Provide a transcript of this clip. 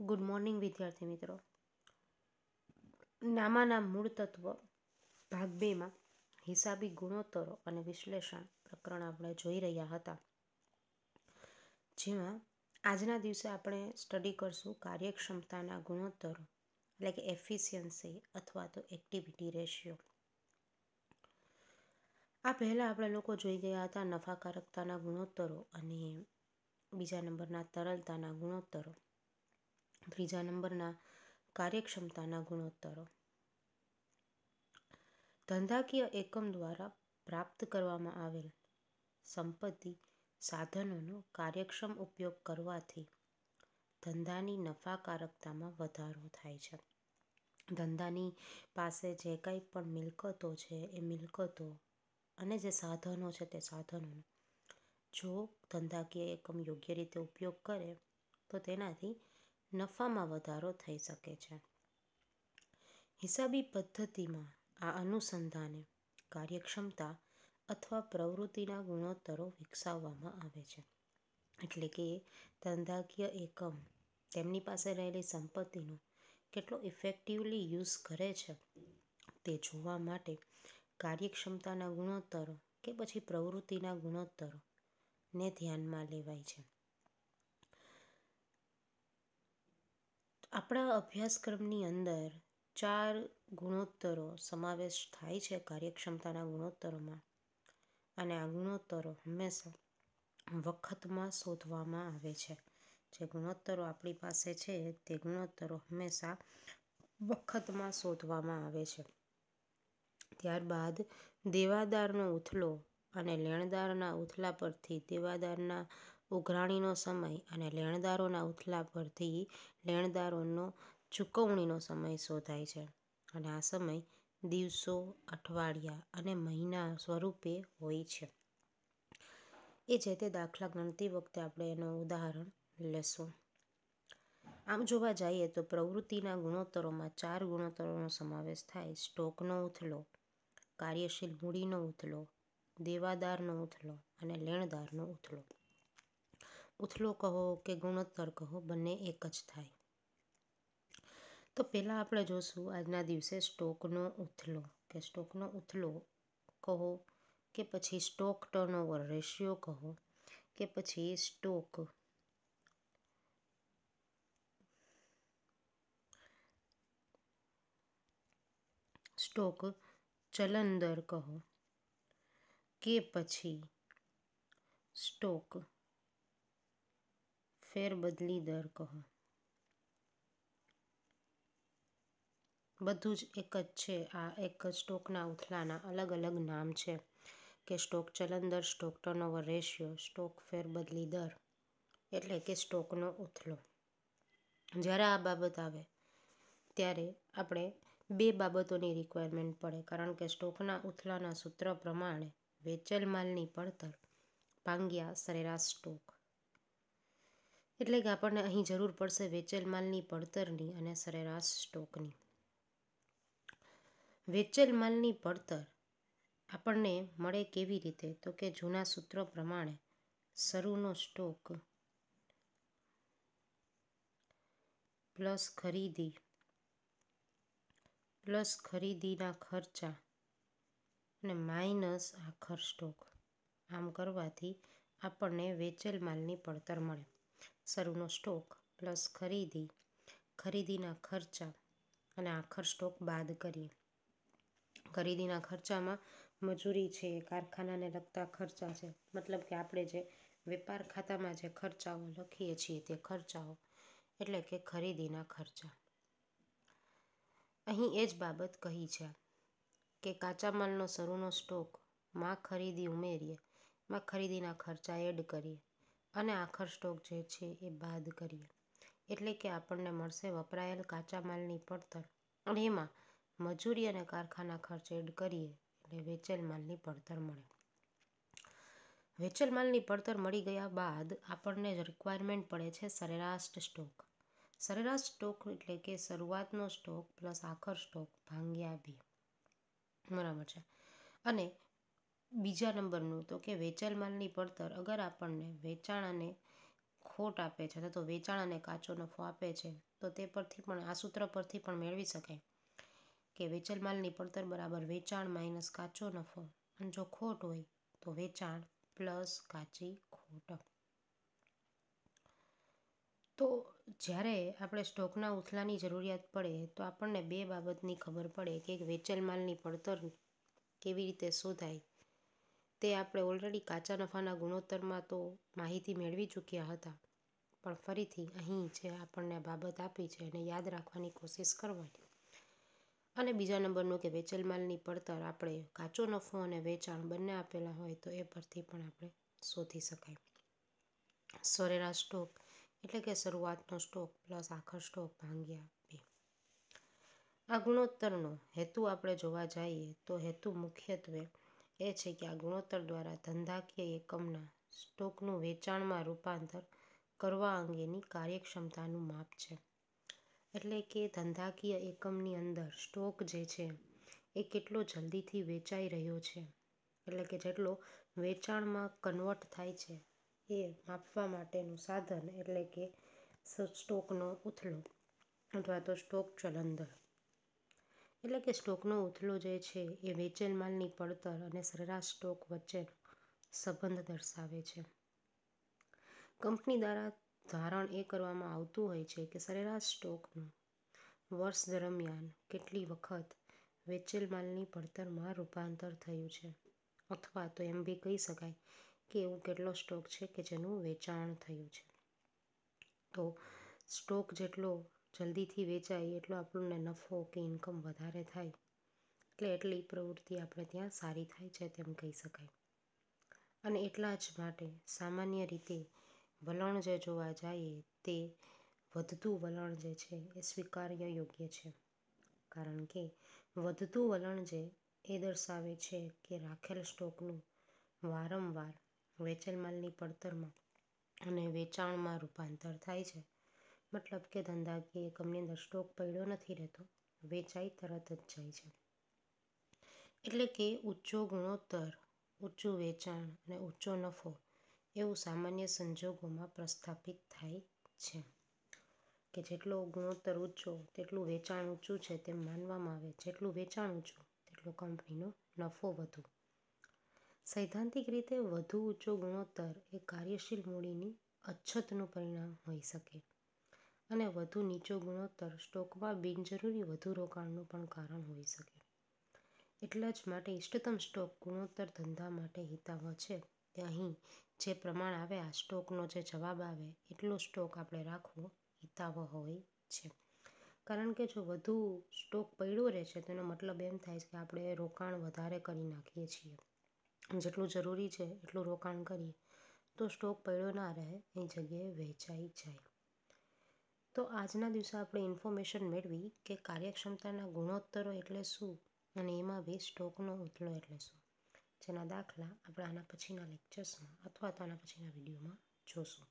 Good morning વિદ્યાર્થી મિત્રો. નામાના મૂળ તત્વ ભાગ બેમાં હિસાબી ગુણોત્તરો અને વિશ્લેષણ પ્રકરણ આપણે જોઈ રહ્યા હતા. જેમાં આજના દિવસે આપણે સ્ટડી કરશું કાર્યક્ષમતાના ગુણોત્તરો, એટલે કે એફિશિયન્સી અથવા તો એક્ટિવિટી રેશિયો આ પહેલાં આપણે લોકો જોઈ ગયા હતા નફાકારકતાના ગુણોત્તરો અને બીજા નંબરના તરલતાના ગુણોત્તરો. ત્રીજા નંબરના કાર્યક્ષમતાના ગુણોત્તરો. ધંધાકીય એકમ દ્વારા પ્રાપ્ત કરવામાં આવેલ સંપત્તિ સાધનોનો કાર્યક્ષમ ઉપયોગ કરવાથી ધંધાની નફાકારકતામાં વધારો થાય છે. ધંધાની પાસે જે કંઈ પણ મિલકતો છે એ મિલકતો અને જે સાધનો છે તે સાધનોનો, જો ધંધાકીય એકમ યોગ્ય રીતે ઉપયોગ કરે, તો તેનાથી નફામાં વધારો થઈ શકે છે. હિસાબી પદ્ધતિમાં આ અનુસંધાને કાર્યક્ષમતા અથવા પ્રવૃત્તિના ગુણોત્તરો વિકસાવવામાં આવે છે. એટલે કે ધંધાકીય એકમ, તેમની પાસે રહેલી સંપત્તિનો કેટલો ઇફેક્ટિવલી યુઝ કરે છે તે જોવા માટે કાર્યક્ષમતાના ગુણોત્તરો કે પછી પ્રવૃત્તિના ગુણોત્તરો ને ધ્યાનમાં લેવાય છે. આપણા અભ્યાસક્રમની અંદર ચાર ગુણોત્તરો સમાવેશ થાય છે કાર્યક્ષમતાના ગુણોત્તરોમાં. અને આ ગુણોત્તરો હંમેશા વખતમાં શોધવામાં આવે છે. જે ગુણોત્તરો આપણી પાસે છે, તે ગુણોત્તરો હંમેશા વખતમાં શોધવામાં આવે છે. ત્યારબાદ દેવાદારનો ઉથલો અને લેણદારના ઉથલા પરથી દેવાદારના ઉઘરાણીનો સમય અને લેણદારોના ઉથલા પરથી લેણદારોનો ચૂકવણીનો સમય શોધાય છે. અને આ સમય દિવસો, અઠવાડિયા અને મહિના સ્વરૂપે હોય છે. એ જે તે દાખલા ગણતી વખતે આપણે એનું ઉદાહરણ લેશું. આમ જોવા જઈએ તો પ્રવૃત્તિના ગુણોત્તરોમાં ચાર ગુણોત્તરોનો સમાવેશ થાય. સ્ટોકનો ઉથલો, કાર્યશીલ મૂડીનો ઉથલો, દેવાદારનો ઉથલો અને લેણદારનો ઉથલો. ઉથલો કહો કે ગુણોત્તર કહો, બંને એક જ થાય. તો પહેલાં આપણે જોશું આજના દિવસે સ્ટોકનો ઉથલો. કે સ્ટોકનો ઉથલો કહો કે પછી સ્ટોક ટર્નઓવર રેશિયો કહો કે પછી સ્ટોક સ્ટોક ચલન દર કહો કે પછી સ્ટોક ફેરબદલી દર કહો. બધું જ એક જ છે. આ એક જ સ્ટોકના ઉથલાના અલગ અલગ નામ છે કે સ્ટોક ચલન દર સ્ટોક ટર્નઓવર રેશિયો, સ્ટોક ફેરબદલી દર એટલે કે સ્ટોકનો ઉથલો. જ્યારે આ બાબત આવે ત્યારે આપણે બે બાબતોની રિક્વાયરમેન્ટ પડે. કારણ કે સ્ટોકના ઉથલાના સૂત્ર પ્રમાણે વેચેલ માલની પડતર, ભાંગ્યા સરેરાશ સ્ટોક એટલે કે આપણને અહીં જરૂર પડશે વેચેલ માલની પડતરની અને સરેરાશ સ્ટોકની. વેચેલ માલની પડતર આપણને મળે કેવી રીતે? તો કે જૂના સૂત્ર પ્રમાણે શરૂનો સ્ટોક પ્લસ ખરીદી, પ્લસ ખરીદીના ખર્ચા અને માઇનસ આખર સ્ટોક. આમ કરવાથી આપણને વેચેલ માલની પડતર મળે. શરૂનો સ્ટોક પ્લસ ખરીદી, ખરીદીના ખર્ચા અને આખર સ્ટોક બાદ કરીએ. ખરીદીના ખર્ચામાં મજૂરી છે, કારખાનાને લગતા ખર્ચા છે, મતલબ કે આપણે જે વેપાર ખાતામાં જે ખર્ચાઓ લખીએ છીએ તે ખર્ચાઓ, એટલે કે ખરીદીના ખર્ચા. અહીં એ જ બાબત કહી છે કે કાચા માલનો શરૂનો સ્ટોક, માં ખરીદી ઉમેરીએ, માં ખરીદીના ખર્ચા એડ કરીએ. અને આખર સ્ટોક જે છે એ બાદ કરીએ. એટલે કે આપણને મળશે વપરાયેલ કાચા માલની પડતર. અને એમાં મજૂરી અને કારખાના ખર્ચ એડ કરીએ એટલે વેચેલ માલની પડતર મળે. વેચેલ માલની પડતર મળી ગયા બાદ આપણને રિક્વાયરમેન્ટ પડે છે સરેરાશ સ્ટોક. સરેરાશ સ્ટોક એટલે કે શરૂઆતનો સ્ટોક પ્લસ આખર સ્ટોક ભાંગ્યા બી. બરાબર છે. અને બીજા નંબરનું તો કે વેચેલ માલની પડતર અગર આપણને વેચાણ અને ખોટ આપે છે અથવા તો વેચાણ અને કાચો નફો આપે છે, તો તે પરથી પણ, આ સૂત્ર પરથી પણ મેળવી શકાય. કે વેચલ માલની પડતર બરાબર વેચાણ માઇનસ કાચો નફો. અને જો ખોટ હોય, તો વેચાણ પ્લસ કાચી ખોટ. તો જ્યારે આપણે સ્ટોકના ઉથલાની જરૂરિયાત પડે, તો આપણને બે બાબતની ખબર પડે કે વેચેલ માલની પડતર કેવી રીતે શોધાય. તે આપણે ઓલરેડી કાચા નફાના ગુણોત્તરમાં તો માહિતી મેળવી ચૂક્યા હતા. પણ ફરીથી અહીં જે આપણને બાબત આપી છે એને યાદ રાખવાની કોશિશ કરવાની. અને બીજા નંબરનું કે વેચેલ માલની પડતર આપણે કાચો નફો અને વેચાણ બંને આપેલા હોય તો એ પરથી પણ આપણે શોધી શકાય. સરેરાશ સ્ટોક એટલે કે શરૂઆતનો સ્ટોક પ્લસ આખર સ્ટોક ભાંગ્યા બે. આ ગુણોત્તરનો હેતુ આપણે જોવા જઈએ તો હેતુ મુખ્યત્વે એ છે કે આ ગુણોત્તર દ્વારા ધંધાકીય એકમના સ્ટોકનું વેચાણમાં રૂપાંતર કરવા અંગેની કાર્યક્ષમતાનું માપ છે. એટલે કે ધંધાકીય એકમની અંદર સ્ટોક જે છે એ કેટલો જલ્દીથી વેચાઈ રહ્યો છે. એટલે કે જેટલો વેચાણમાં કન્વર્ટ થાય છે એ માપવા માટેનું સાધન એટલે કે સ્ટોકનો ઉથલો અથવા તો સ્ટોક ચલન દર. એટલે કે સ્ટોકનો ઉથલો જે છે એ વેચેલ માલની પડતર અને સરેરાશ સ્ટોક વચ્ચેનો સંબંધ દર્શાવે છે. કંપની દ્વારા ધારણ એ કરવામાં આવતું હોય છે કે સરેરાશ સ્ટોકનું વર્ષ દરમિયાન કેટલી વખત વેચેલ માલની પડતરમાં રૂપાંતર થયું છે? અથવા તો એમ બી કહી શકાય કે એવું કેટલો સ્ટોક છે કે જેનું વેચાણ થયું છે? તો સ્ટોક જેટલો જલ્દીથી વેચાય એટલો આપણને નફો કે ઇન્કમ વધારે થાય. એટલે એટલી પ્રવૃત્તિ આપણે ત્યાં સારી થાય છે તેમ કહી શકાય. અને એટલા જ માટે સામાન્ય રીતે વલણ જે જોવા જઈએ તે વધતું વલણ જે છે એ સ્વીકાર્ય યોગ્ય છે. કારણ કે વધતું વલણ જે એ દર્શાવે છે કે રાખેલ સ્ટોકનું વારંવાર વેચેલ માલની પડતરમાં અને વેચાણમાં રૂપાંતર થાય છે. મતલબ કે ધંધાકીય એકમની અંદર સ્ટોક પડ્યો નથી રહેતો, વેચાઈ તરત જ જાય છે. એટલે કે ઊંચો ગુણોત્તર, ઊંચું વેચાણ અને ઊંચો નફો એવું સામાન્ય સંજોગોમાં પ્રસ્થાપિત થાય છે. કે જેટલો ગુણોત્તર ઊંચો, તેટલું વેચાણ ઊંચું છે તેમ માનવામાં આવે. જેટલું વેચાણ ઊંચું, તેટલો કંપનીનો નફો વધુ. સૈદ્ધાંતિક રીતે વધુ ઊંચો ગુણોત્તર એ કાર્યશીલ મૂડીની અછતનું પરિણામ હોઈ શકે. અને વધુ નીચો ગુણોત્તર સ્ટોકમાં બિનજરૂરી વધુ રોકાણનું પણ કારણ હોઈ શકે. એટલા જ માટે ઇષ્ટતમ સ્ટોક ગુણોત્તર ધંધા માટે હિતાવહ છે. તે અહીં જે પ્રમાણ આવે, આ સ્ટોકનો જે જવાબ આવે, એટલો સ્ટોક આપણે રાખવો હિતાવહ હોય છે. કારણ કે જો વધુ સ્ટોક પડ્યો રહે છે, તેનો મતલબ એમ થાય છે કે આપણે રોકાણ વધારે કરી નાખીએ છીએ. જેટલું જરૂરી છે, એટલું રોકાણ કરીએ. તો સ્ટોક પડ્યો ના રહે, એ જગ્યાએ વહેંચાઈ જાય. તો આજના દિવસે આપણે ઇન્ફોર્મેશન મેળવી કે કાર્યક્ષમતાના ગુણોત્તરો એટલે શું અને એમાં બી સ્ટોકનો ઉથલો એટલે શું? જેના દાખલા આપણે આના પછીના લેક્ચર્સમાં અથવા તો આના પછીના વિડીયોમાં જોશું.